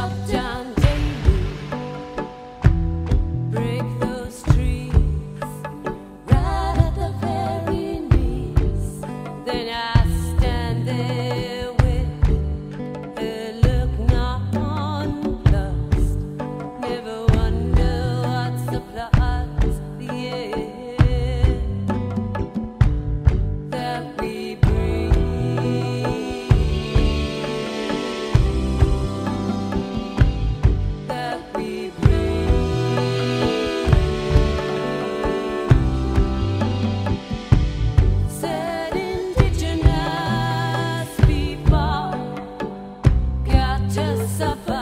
chop suffer.